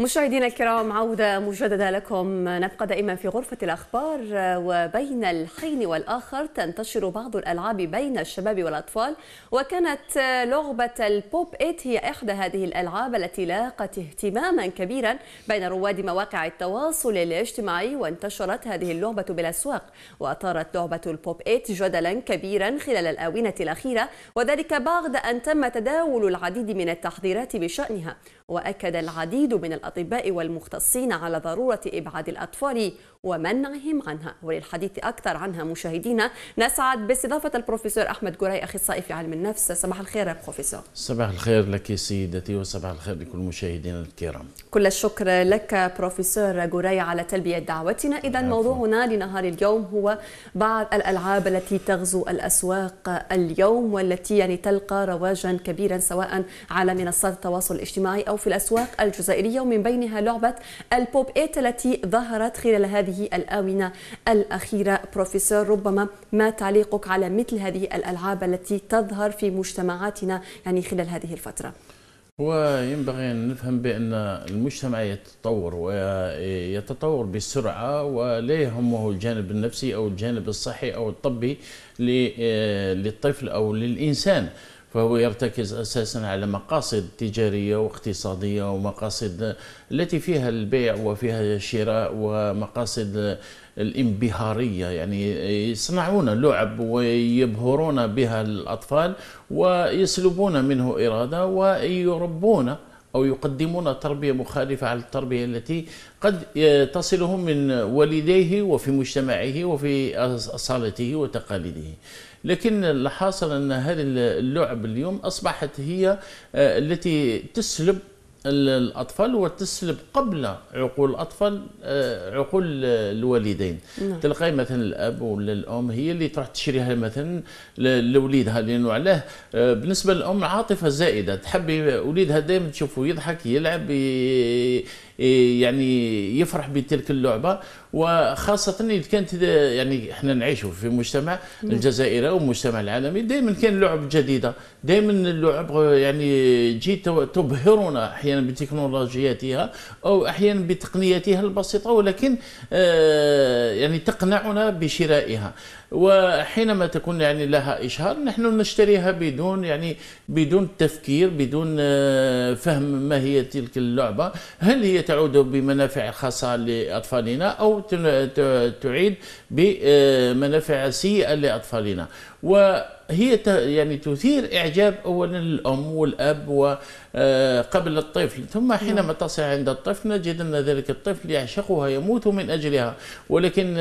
مشاهدينا الكرام عودة مجددة لكم. نبقى دائما في غرفة الأخبار وبين الحين والآخر تنتشر بعض الألعاب بين الشباب والأطفال. وكانت لعبة ال Pop It هي إحدى هذه الألعاب التي لاقت اهتماما كبيرا بين رواد مواقع التواصل الاجتماعي وانتشرت هذه اللعبة بالأسواق. وأثارت لعبة ال Pop It جدلا كبيرا خلال الآونة الأخيرة وذلك بعد أن تم تداول العديد من التحذيرات بشأنها. وأكد العديد من الأطباء والمختصين على ضرورة إبعاد الأطفال ومنعهم عنها. وللحديث أكثر عنها مشاهدينا نسعد باستضافة البروفيسور أحمد جراي أخصائي في علم النفس. صباح الخير يا بروفيسور. صباح الخير لك سيدتي وصباح الخير لكل مشاهدينا الكرام. كل الشكر لك بروفيسور جراي على تلبية دعوتنا. إذا موضوعنا لنهار اليوم هو بعض الألعاب التي تغزو الأسواق اليوم والتي يعني تلقى رواجا كبيرا سواء على منصات التواصل الاجتماعي أو في الأسواق الجزائرية. ومن بينها لعبة البوب إيت التي ظهرت خلال هذه الآونة الأخيرة. بروفيسور ربما ما تعليقك على مثل هذه الألعاب التي تظهر في مجتمعاتنا يعني خلال هذه الفترة؟ وينبغي أن نفهم بأن المجتمع يتطور ويتطور بسرعة ولا يهمه الجانب النفسي أو الجانب الصحي أو الطبي للطفل أو للإنسان. فهو يرتكز أساسا على مقاصد تجارية واقتصادية ومقاصد التي فيها البيع وفيها الشراء ومقاصد الانبهارية. يعني يصنعون لعب ويبهرون بها الأطفال ويسلبون منه إرادة ويربون أو يقدمون تربية مخالفة على التربية التي قد تصله من والديه وفي مجتمعه وفي أصالته وتقاليده. لكن الحاصل أن هذه اللعب اليوم أصبحت هي آه، التي تسلب الأطفال وتسلب قبل عقول الأطفال آه، عقول الوالدين. نعم. تلقاي مثلا الأب ولا الأم هي اللي تروح تشريها مثلا لوليدها لأنه علاه بالنسبة للأم عاطفة زائدة. تحبي وليدها دائما تشوفه يضحك يلعب يعني يفرح بتلك اللعبة. وخاصة إذا كانت يعني إحنا نعيشوا في مجتمع نعم. الجزائري أو المجتمع العالمي دائما كان لعب جديدة. دائما اللعب يعني جيت تبهرنا أحيانا بتكنولوجياتها أو أحيانا بتقنياتها البسيطة ولكن آه، يعني تقنعنا بشرائها. وحينما تكون يعني لها إشهار نحن نشتريها بدون يعني بدون تفكير بدون آه، فهم ما هي تلك اللعبة. هل هي تعود بمنافع خاصة لأطفالنا أو تعيد بمنافع سيئة لأطفالنا؟ وهي يعني تثير إعجاب اولا الأم والأب وقبل الطفل. ثم حينما نعم. تصل عند الطفل نجد أن ذلك الطفل يعشقها يموت من أجلها. ولكن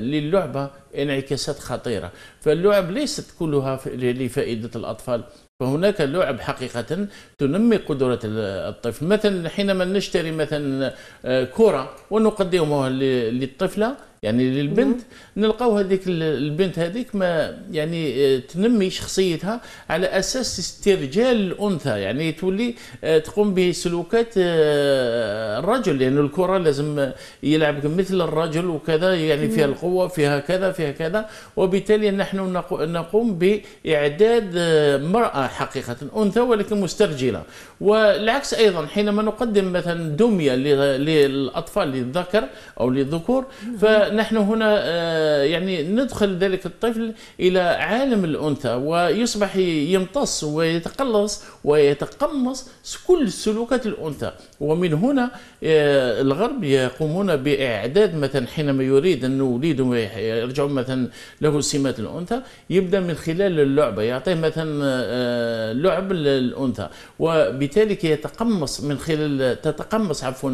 للعبة انعكاسات خطيرة. فاللعب ليست كلها لفائدة الأطفال. فهناك لعب حقيقة تنمي قدرة الطفل. مثلا حينما نشتري مثلا كرة ونقدمها للطفلة يعني للبنت نلقاو هذيك البنت هذيك ما يعني آه، تنمي شخصيتها على أساس استرجال الأنثى. يعني تولي آه، تقوم بسلوكات آه، الرجل. لأن يعني الكرة لازم يلعب مثل الرجل وكذا يعني فيها القوة فيها كذا فيها كذا. وبالتالي نحن نقوم بإعداد مراه حقيقة أنثى ولكن مسترجلة. والعكس أيضا حينما نقدم مثلا دمية للأطفال للذكر أو للذكور ف نحن هنا آه، يعني ندخل ذلك الطفل إلى عالم الأنثى ويصبح يمتص ويتقلص ويتقمص كل سلوكات الأنثى. ومن هنا آه، الغرب يقومون بإعداد مثلا حينما يريد أن وليده يرجع مثلا له سمات الأنثى يبدأ من خلال اللعبة يعطيه مثلا آه، لعب الأنثى وبالتالي يتقمص من خلال تتقمص عفوا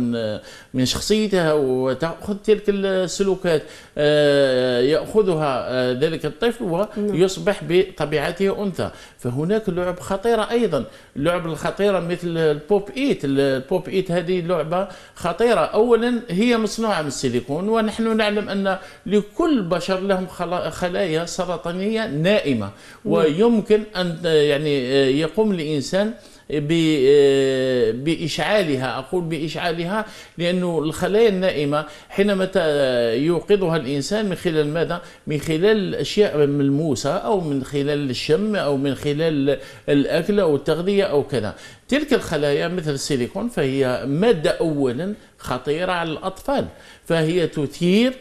من شخصيتها وتأخذ تلك السلوك سلوكات آه، يأخذها آه، ذلك الطفل ويصبح بطبيعته أنثى. فهناك لعب خطيرة أيضا. اللعب الخطيرة مثل ال Pop It. ال Pop It هذه لعبة خطيرة. اولا هي مصنوعة من السيليكون ونحن نعلم أن لكل بشر لهم خلايا سرطانية نائمة. ويمكن أن يعني آه، يقوم الإنسان بإشعالها أقول بإشعالها لأنه الخلايا النائمة حينما يوقظها الإنسان من خلال ماذا؟ من خلال أشياء ملموسة أو من خلال الشم أو من خلال الأكل أو التغذية أو كذا تلك الخلايا مثل السيليكون فهي مادة أولا خطيرة على الأطفال فهي تثير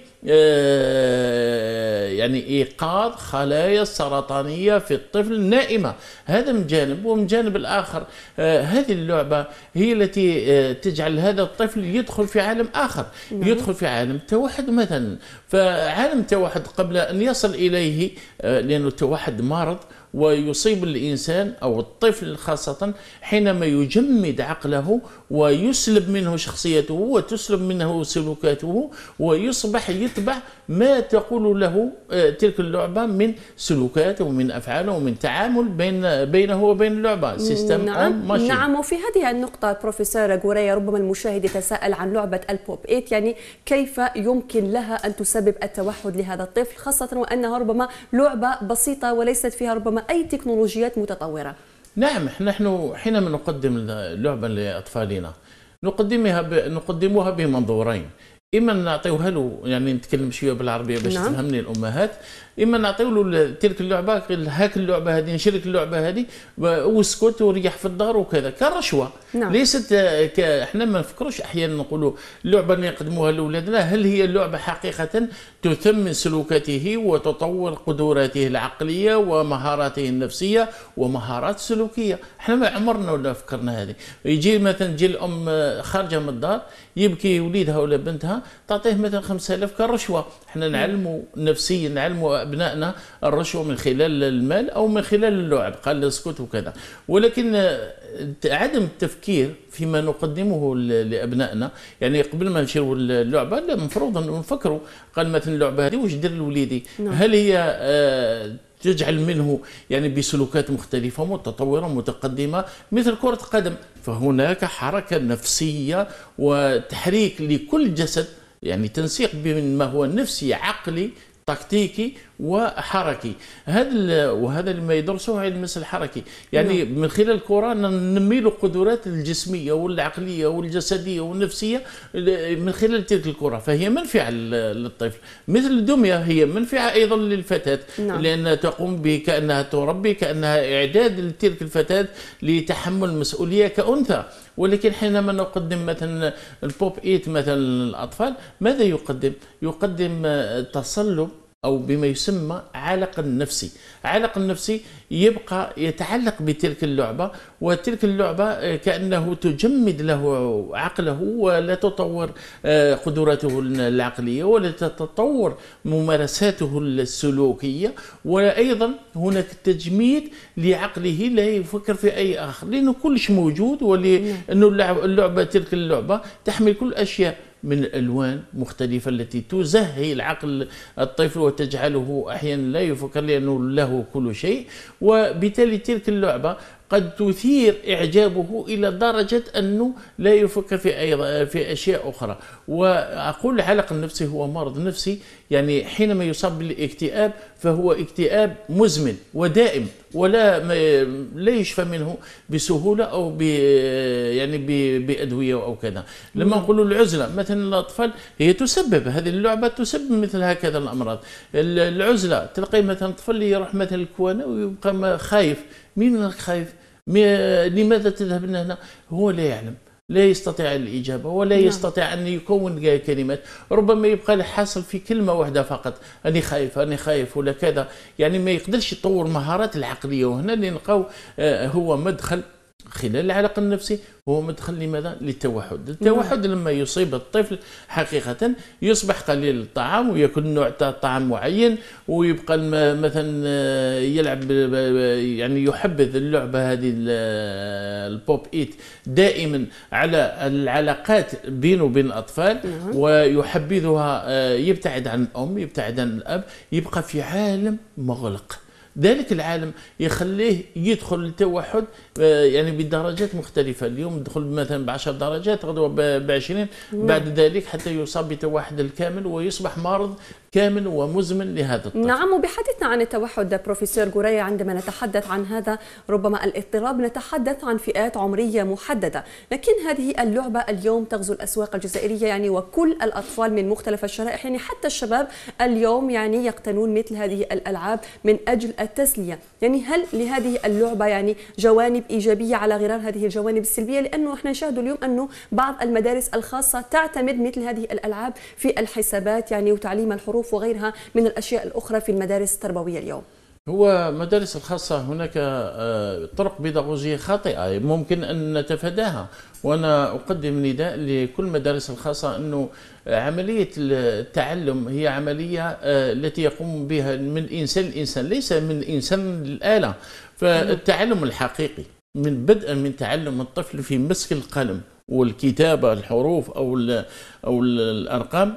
يعني إيقاظ خلايا السرطانيه في الطفل النائمه هذا من جانب ومن جانب الآخر آه، هذه اللعبة هي التي آه، تجعل هذا الطفل يدخل في عالم آخر. نعم. يدخل في عالم التوحد مثلا. فعالم التوحد قبل أن يصل إليه لأنه التوحد مرض ويصيب الإنسان أو الطفل خاصة حينما يجمد عقله ويسلب منه شخصيته وتسلب منه سلوكاته ويصبح يتبع ما تقول له آه، تلك اللعبة من سلوكات ومن أفعال ومن تعامل بين بينه وبين اللعبة système نعم, machine. نعم وفي هذه النقطة بروفيسور غوريا ربما المشاهد يتساءل عن لعبة ال Pop It يعني كيف يمكن لها أن تسبب التوحد لهذا الطفل خاصة وأنها ربما لعبة بسيطة وليست فيها ربما أي تكنولوجيات متطورة. نعم نحن حينما نقدم اللعبة لأطفالنا نقدمها ب... نقدمها بمنظورين. إما نعطيوها له يعني نتكلم شوية بالعربية باش نعم. تفهمني الأمهات. إما نعطيو له تلك اللعبة هاك اللعبة هذه نشرك اللعبة هذه واسكت وريح في الدار وكذا كرشوه نعم. ليست. إحنا ما نفكروش أحيانا نقولوا اللعبة اللي نقدموها لأولادنا هل هي اللعبه حقيقة تثمن سلوكاته وتطور قدراته العقلية ومهاراته النفسية ومهارات سلوكية إحنا ما عمرنا ولا فكرنا هذه يجي مثلا تجي الأم خارجة من الدار يبكي وليدها ولا بنتها تعطيه مثلا 5000 كرشوة إحنا نعلموا نفسيا نعلموا ابنائنا الرشوة من خلال المال أو من خلال اللعب قال اسكت وكذا. ولكن عدم التفكير فيما نقدمه لأبنائنا يعني قبل ما نشيروا اللعبة لا المفروض أن نفكروا. قال مثلا اللعبة هذه واش دير لوليدي؟ نعم. هل هي آه تجعل منه يعني بسلوكات مختلفة متطورة متقدمة مثل كرة قدم فهناك حركة نفسية وتحريك لكل جسد يعني تنسيق بين ما هو نفسي عقلي تكتيكي وحركي. هذا وهذا ما يدرسه علم الحركي. يعني نعم. من خلال الكرة ننمي له القدرات الجسمية والعقلية والجسدية والنفسية من خلال تلك الكرة. فهي منفعة للطفل. مثل الدمية هي منفعة أيضا للفتاة. نعم. لأنها تقوم بكانها تربي كأنها إعداد لتلك الفتاة لتحمل المسؤولية كأنثى. ولكن حينما نقدم مثلا البوب ايت مثلا للأطفال ماذا يقدم؟ يقدم تصلب أو بما يسمى علق النفسي علق النفسي يبقى يتعلق بتلك اللعبة وتلك اللعبة آه، كأنه تجمد له عقله ولا تطور آه، قدراته العقلية ولا تتطور ممارساته السلوكية وأيضا هناك تجميد لعقله لا يفكر في أي آخر لأنه كلش موجود ولأنه. اللعبة تلك اللعبة تحمل كل أشياء من الألوان مختلفة التي تزهي العقل الطفل وتجعله أحيانا لا يفكر لأنه له كل شيء وبالتالي تلك اللعبة قد تثير إعجابه إلى درجة أنه لا يفكر في أي في أشياء أخرى. وأقول العلق النفسي هو مرض نفسي يعني حينما يصاب بالاكتئاب فهو اكتئاب مزمن ودائم ولا لا يشفى منه بسهولة أو ب يعني بأدوية أو كذا. لما نقول العزلة مثلا الأطفال هي تسبب هذه اللعبة تسبب مثل هكذا الأمراض. العزلة تلقي مثلا طفل يروح مثلا الكوانة ويبقى خايف. مين خايف؟ لماذا تذهبين هنا هو لا يعلم لا يستطيع الإجابة ولا نعم. يستطيع أن يكون كلمات. ربما يبقى حاصل في كلمة واحدة فقط أني خايف أني خايف ولا كذا. يعني ما يقدرش يطور مهارات العقلية وهنا اللي نلقاو آه، هو مدخل خلال العلاقة النفسي هو مدخل لماذا؟ للتوحد، التوحد لما يصيب الطفل حقيقة يصبح قليل الطعام ويكون نوع طعام معين ويبقى مثلا آه، يلعب يعني يحبذ اللعبة هذه البوب إيت دائما على العلاقات بينه وبين الأطفال نعم. ويحبذها آه، يبتعد عن الأم يبتعد عن الأب يبقى في عالم مغلق ذلك العالم يخليه يدخل التوحد آه، يعني بدرجات مختلفة. اليوم يدخل مثلا ب 10 درجات غدوة ب 20 بعد ذلك حتى يصاب بتوحد الكامل ويصبح مرض كامل ومزمن لهذا الطفل. نعم وبحديثنا عن التوحد بروفيسور قرية عندما نتحدث عن هذا ربما الاضطراب نتحدث عن فئات عمرية محددة. لكن هذه اللعبة اليوم تغزو الأسواق الجزائرية يعني وكل الأطفال من مختلف الشرائح يعني حتى الشباب اليوم يعني يقتنون مثل هذه الألعاب من أجل التسلية. يعني هل لهذه اللعبة يعني جوانب إيجابية على غرار هذه الجوانب السلبية؟ لأنه إحنا نشاهد اليوم أنه بعض المدارس الخاصة تعتمد مثل هذه الألعاب في الحسابات يعني وتعليم الحروف وغيرها من الأشياء الأخرى في المدارس التربوية اليوم. هو مدارس الخاصة هناك آه، طرق بيداغوجية خاطئة ممكن أن نتفاداها وأنا أقدم نداء لكل المدارس الخاصة أنه عملية التعلم هي عملية آه، التي يقوم بها من إنسان لإنسان ليس من إنسان للآلة. فالتعلم الحقيقي من بدءا من تعلم الطفل في مسك القلم والكتابة الحروف أو أو الأرقام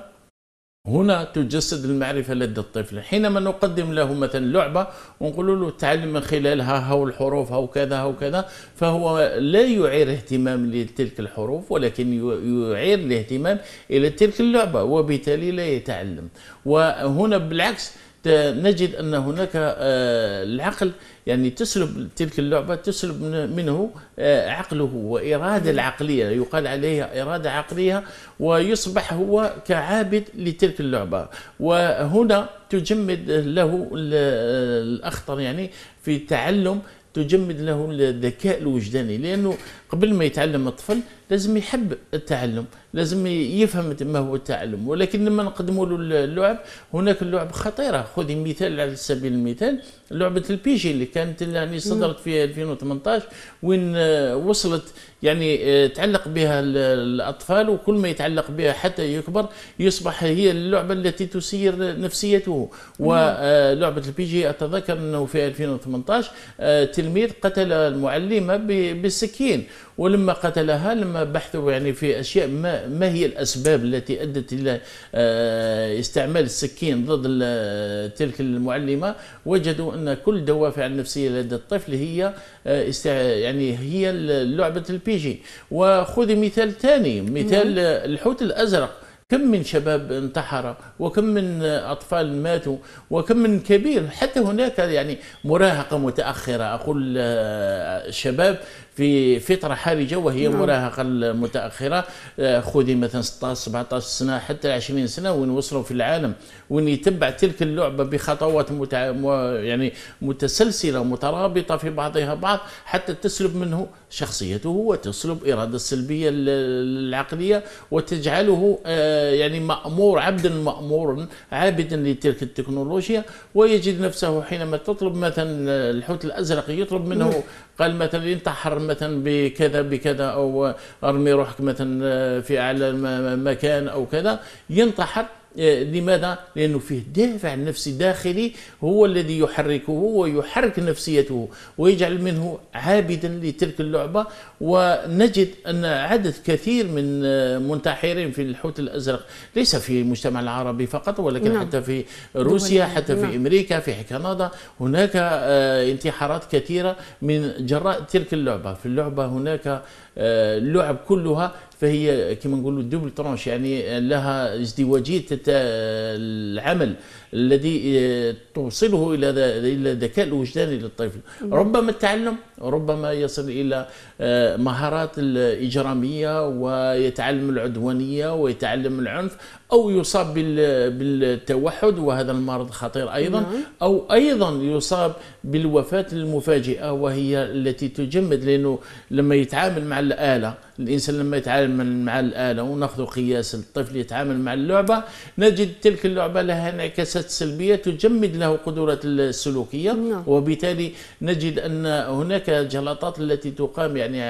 هنا تجسد المعرفة لدى الطفل. حينما نقدم له مثلا لعبة ونقول له تعلم من خلالها هو الحروف أو كذا أو كذا فهو لا يعير اهتمام لتلك الحروف ولكن يعير الاهتمام إلى تلك اللعبة وبالتالي لا يتعلم. وهنا بالعكس نجد أن هناك آه، العقل يعني تسلب تلك اللعبة تسلب منه آه، عقله وإرادة العقلية. يقال عليها إرادة عقلية ويصبح هو كعابد لتلك اللعبة. وهنا تجمد له الأخطر يعني في تعلم تجمد له الذكاء الوجداني. لأنه قبل ما يتعلم الطفل لازم يحب التعلم لازم يفهم ما هو التعلم. ولكن لما نقدموا له اللعب هناك اللعب خطيرة. خذي مثال على سبيل المثال لعبة البيجي اللي كانت يعني صدرت في 2018 وين آه، وصلت يعني آه، تعلق بها الأطفال وكل ما يتعلق بها حتى يكبر يصبح هي اللعبة التي تسير نفسيته. ولعبه آه، البيجي أتذكر أنه في 2018 تلميذ قتل المعلمه بالسكين. ولما قتلها لما بحثوا يعني في أشياء ما ما هي الأسباب التي أدت إلى آه، استعمال السكين ضد تلك المعلمة وجدوا أن كل دوافع النفسية لدى الطفل هي آه، يعني هي لعبة البيجي وخذي مثال ثاني مثال نعم. الحوت الأزرق. كم من شباب انتحر وكم من أطفال ماتوا وكم من كبير. حتى هناك يعني مراهقة متأخرة. أقول آه، شباب في فترة حرجة وهي نعم. مراهقة المتأخرة آه، خذي مثلا 16 17 سنة حتى 20 سنة وين وصلوا في العالم وين يتبع تلك اللعبة بخطوات متع... يعني متسلسلة مترابطة في بعضها بعض حتى تسلب منه شخصيته وتسلب إرادة السلبية العقلية وتجعله آه، يعني مأمور عبدا مأمورا عابدا لتلك التكنولوجيا ويجد نفسه حينما تطلب مثلا الحوت الأزرق يطلب منه نعم. قال مثلا ينتحر مثلا بكذا بكذا أو أرمي روحك مثلا في أعلى مكان أو كذا ينتحر. آه، لماذا؟ لأنه فيه دافع نفسي داخلي هو الذي يحركه ويحرك نفسيته ويجعل منه عابدا لتلك اللعبة ونجد أن عدد كثير من منتحرين في الحوت الأزرق ليس في المجتمع العربي فقط ولكن نعم. حتى في روسيا حتى نعم. في أمريكا في كندا هناك آه، انتحارات كثيرة من جراء تلك اللعبة في اللعبة هناك اللعب كلها فهي كما نقولوا دوبل ترونش يعني لها ازدواجية العمل. الذي آه، توصله إلى إلى الذكاء الوجداني للطفل ربما التعلم ربما يصل إلى آه، مهارات الإجرامية ويتعلم العدوانية ويتعلم العنف أو يصاب بالتوحد وهذا المرض خطير أيضا نعم. أو أيضا يصاب بالوفاة المفاجئة وهي التي تجمد لأنه لما يتعامل مع الآلة الإنسان لما يتعامل مع الآلة وناخذ قياس الطفل يتعامل مع اللعبة نجد تلك اللعبة لها انعكاسات سلبية تجمد له قدرات السلوكية نعم. وبالتالي نجد أن هناك جلطات التي تقام يعني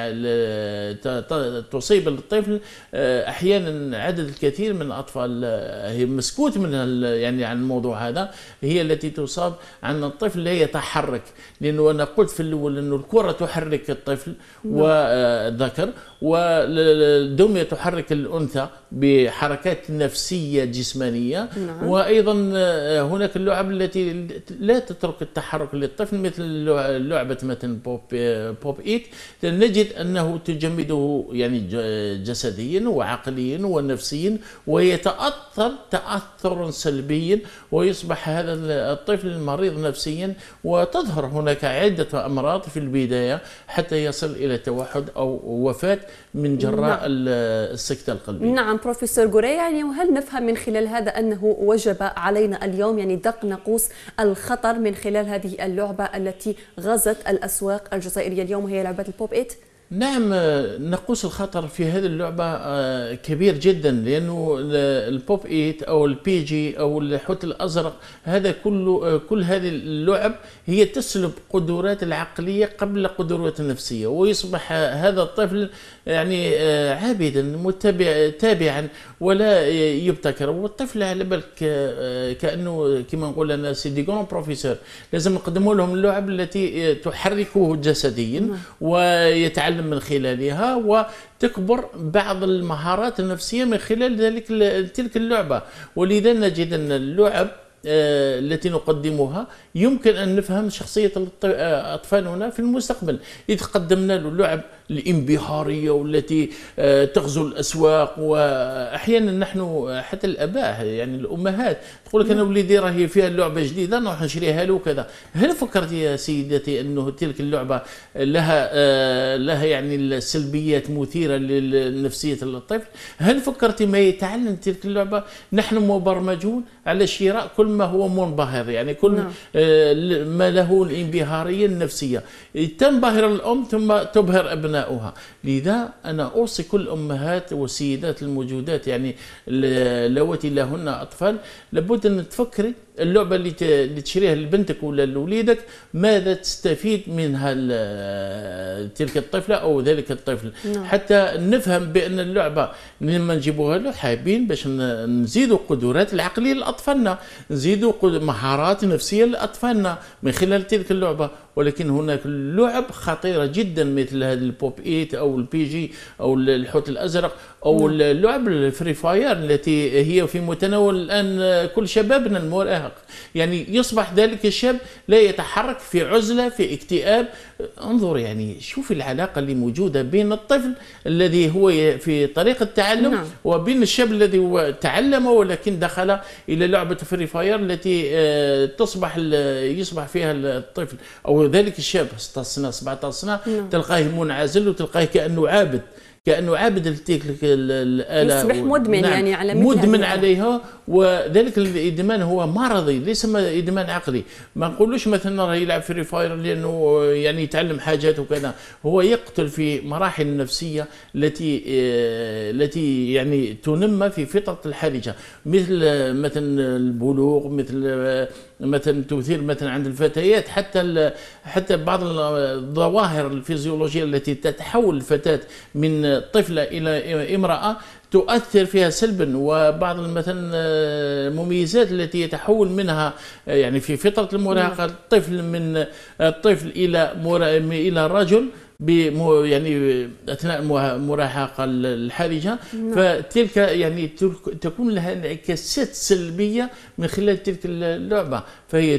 تصيب الطفل آه، أحيانا عدد الكثير من الأطفال آه، هي مسكوت من يعني عن الموضوع هذا هي التي تصاب عن الطفل لا يتحرك لأنه أنا قلت في الأول انه الكرة تحرك الطفل نعم. والذكر والدميه تحرك الأنثى بحركات نفسية جسمانية. نعم. وأيضا آه، هناك اللعب التي لا تترك التحرك للطفل مثل لعبة مثلا بوب بوب ايت نجد أنه تجمده يعني جسديا وعقليا ونفسيا ويتأثر تاثرا سلبيا ويصبح هذا الطفل مريض نفسيا. وتظهر هناك عدة أمراض في البداية حتى يصل إلى توحد أو وفاة. من جراء نعم. السكتة القلبية. نعم بروفيسور جوري يعني وهل نفهم من خلال هذا أنه وجب علينا اليوم يعني دق ناقوس الخطر من خلال هذه اللعبة التي غزت الأسواق الجزائرية اليوم وهي لعبة البوب 8 نعم ناقوس الخطر في هذه اللعبة آه، كبير جدا لأنه البوب 8 أو البي جي أو الحوت الأزرق هذا كله آه، كل هذه اللعب هي تسلب قدرات العقلية قبل قدرات النفسية ويصبح هذا الطفل يعني آه، عابدا متبع تابعا ولا يبتكر والطفل على بالك كأنه كما نقول un assisté بروفيسور لازم نقدموا لهم اللعب التي تحركه جسديا نعم. ويتعلم من خلالها وتكبر بعض المهارات النفسية من خلال ذلك تلك اللعبة. ولذا نجد أن اللعب آه، التي نقدمها يمكن أن نفهم شخصية اطفالنا في المستقبل. اذا قدمنا له لعب الانبهارية والتي آه، تغزو الأسواق وأحيانا نحن حتى الأباء يعني الأمهات تقول لك أنا وليدي راهي فيها لعبة جديدة نروح نشريها له وكذا. هل فكرت يا سيدتي أنه تلك اللعبة لها آه، لها يعني السلبيات مثيرة لنفسية الطفل؟ هل فكرت ما يتعلم تلك اللعبة؟ نحن مبرمجون على شراء كل ما هو منبهر يعني كل نعم. آه، ما له الانبهارية النفسية. تنبهر الأم ثم تبهر ابنها. أبناؤها. لذا أنا أوصي كل الأمهات والسيدات الموجودات يعني اللواتي لهن أطفال لابد أن تفكري اللعبة اللي اللي تشريها لبنتك ولا لوليدك ماذا تستفيد منها تلك الطفلة أو ذلك الطفل نعم. حتى نفهم بأن اللعبة لما نجيبوها له حابين باش نزيدوا قدرات العقلية لأطفالنا نزيدوا مهارات نفسية لأطفالنا من خلال تلك اللعبة ولكن هناك لعب خطيرة جدا مثل هذا ال Pop It أو البي جي أو الحوت الأزرق أو نعم. اللعب ال Free Fire التي هي في متناول الآن كل شبابنا المراهق يعني يصبح ذلك الشاب لا يتحرك في عزلة في اكتئاب انظر يعني شوف العلاقة اللي موجودة بين الطفل الذي هو في طريق التعلم نعم. وبين الشاب الذي هو تعلم ولكن دخل إلى لعبة Free Fire التي آه، تصبح يصبح فيها الطفل أو ذلك الشاب 16 سنة 17 سنة نعم. تلقاه منعزل وتلقاه كأنه عابد كأنه عابد لتلك الآلة يصبح مدمن نعم. يعني على مثل مدمن عليها وذلك الادمان هو مرضي ليس ادمان عقلي. ما نقولوش مثلا راه يلعب Free Fire لأنه يعني يتعلم حاجات وكذا. هو يقتل في مراحل النفسيه التي آه، التي يعني تنمى في فترة الحرجة. مثل مثلا البلوغ مثل مثلا تثير مثلا عند الفتيات حتى حتى بعض الظواهر الفيزيولوجية التي تتحول الفتاة من طفلة إلى امرأة تؤثر فيها سلبا وبعض مثلا المميزات التي يتحول منها يعني في فتره المراهقة. الطفل من الطفل إلى إلى رجل يعني أثناء المراهقه الحرجة نعم. فتلك يعني تكون لها انعكاسات سلبية من خلال تلك اللعبة فهي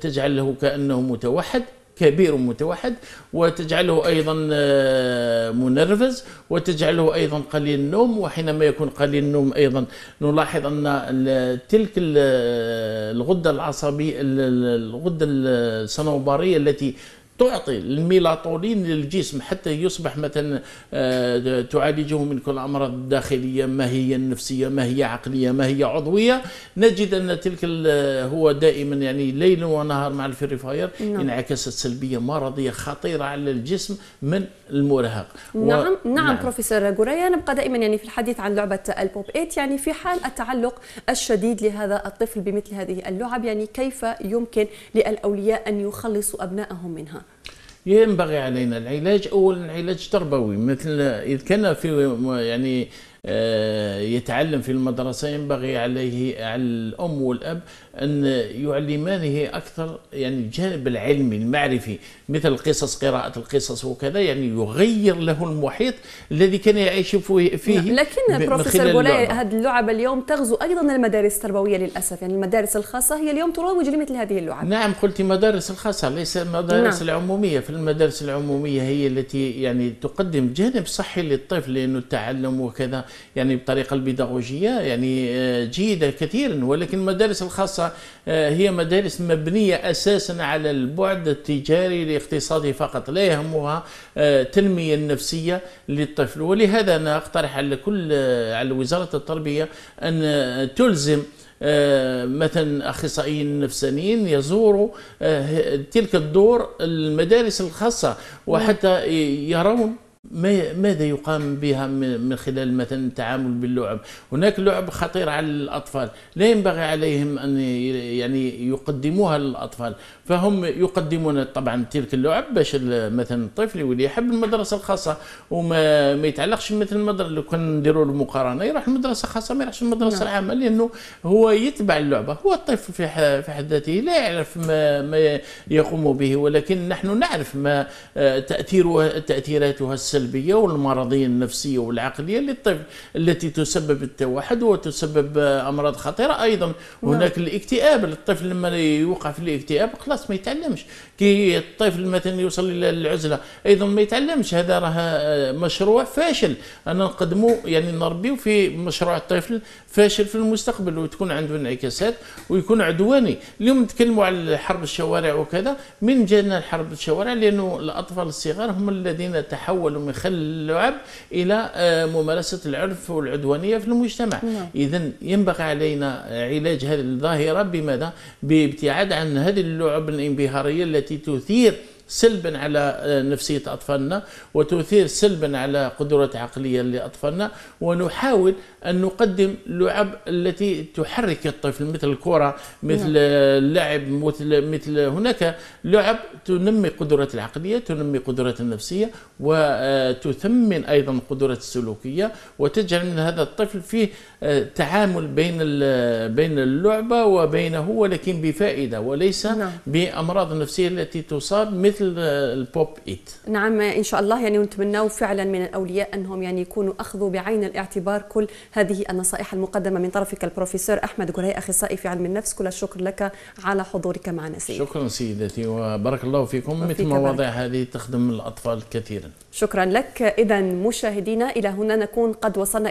تجعل له كأنه متوحد كبير متوحد وتجعله أيضا آه، منرفز وتجعله أيضا قليل النوم وحينما يكون قليل النوم أيضا نلاحظ أن تلك الغدة العصبية الغدة الصنوبرية التي تعطي الميلاتونين للجسم حتى يصبح مثلا آه، تعالجه من كل الامراض الداخليه ما هي النفسيه ما هي عقلية ما هي عضوية. نجد أن تلك هو دائما يعني ليل ونهار مع ال Free Fire نعم. انعكاسات سلبية مرضية خطيرة على الجسم من المراهق نعم و... نعم نعم بروفيسور غوريا. نبقى دائما يعني في الحديث عن لعبة ال Pop It يعني في حال التعلق الشديد لهذا الطفل بمثل هذه اللعب يعني كيف يمكن للأولياء أن يخلصوا أبنائهم منها؟ ينبغي علينا العلاج. اولا علاج تربوي مثل اذا كان في يعني آه، يتعلم في المدرسة ينبغي عليه على الأم والأب أن يعلمانه أكثر يعني الجانب العلمي المعرفي مثل القصص قراءة القصص وكذا يعني يغير له المحيط الذي كان يعيش فيه لكن بروفيسور بولاي هذه اللعب اليوم تغزو أيضا المدارس التربوية للأسف يعني المدارس الخاصة هي اليوم تروج لمثل هذه اللعب نعم قلت مدارس الخاصة ليس المدارس نعم. العمومية في المدارس العمومية هي التي يعني تقدم جانب صحي للطفل لأنه التعلم وكذا يعني بطريقة البيداغوجية يعني آه، جيدة كثيرا ولكن المدارس الخاصة آه، هي مدارس مبنية أساسا على البعد التجاري الاقتصادي فقط لا يهمها التنمية آه، النفسية للطفل. ولهذا أنا أقترح على كل على وزارة التربية أن تلزم مثلا أخصائيين نفسانيين يزوروا تلك الدور المدارس الخاصة وحتى يرون ماذا يقام بها من خلال مثلا التعامل باللعب هناك لعب خطير على الأطفال لا ينبغي عليهم أن يعني يقدموها للأطفال فهم يقدمون طبعا تلك اللعب باش مثلا الطفل يولي يحب المدرسة الخاصة وما ما يتعلقش مثل المدرسة لو كان نديروا المقارنة يروح المدرسة الخاصة ما يروحش المدرسة نعم. العامة لأنه هو يتبع اللعبة هو الطفل في في حد ذاته لا يعرف ما ما يقوم به ولكن نحن نعرف ما تأثيرها تأثيراتها السلبية السلبية والمرضية النفسية والعقلية للطفل التي تسبب التوحد وتسبب أمراض خطيرة أيضا. نعم. هناك الاكتئاب الطفل لما يوقع في الاكتئاب خلاص ما يتعلمش. كي الطفل مثلا يوصل إلى العزلة أيضا ما يتعلمش. هذا راه مشروع فاشل. أنا نقدمه يعني نربيه في مشروع الطفل فاشل في المستقبل وتكون عنده انعكاسات ويكون عدواني. اليوم نتكلموا على حرب الشوارع وكذا. من جانا حرب الشوارع؟ لأنه الأطفال الصغار هم الذين تحولوا من خل اللعب إلى آه، ممارسة العنف والعدوانية في المجتمع. نعم. اذا ينبغي علينا علاج هذه الظاهرة بماذا؟ بابتعاد عن هذه اللعب الانبهارية التي تثير سلبا على آه، نفسية أطفالنا وتثير سلبا على قدرات عقلية لأطفالنا. ونحاول أن نقدم لعب التي تحرك الطفل مثل الكرة مثل نعم. اللعب مثل مثل هناك لعب تنمي قدرات العقلية تنمي قدرات النفسية وتثمن أيضا قدرات السلوكية وتجعل من هذا الطفل فيه آه، تعامل بين بين اللعبة وبينه ولكن بفائدة وليس نعم. بأمراض نفسية التي تصاب مثل مثل ال Pop It نعم إن شاء الله يعني نتمنى فعلا من الأولياء أنهم يعني يكونوا أخذوا بعين الاعتبار كل هذه النصائح المقدمة من طرفك البروفيسور أحمد قري أخصائي في علم النفس. كل الشكر لك على حضورك معنا سيدي شكرا سيدتي وبارك الله فيكم مثل مواضيع هذه تخدم الأطفال كثيرا. شكرا لك. اذا مشاهدينا إلى هنا نكون. قد وصلنا